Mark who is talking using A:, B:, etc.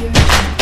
A: yeah.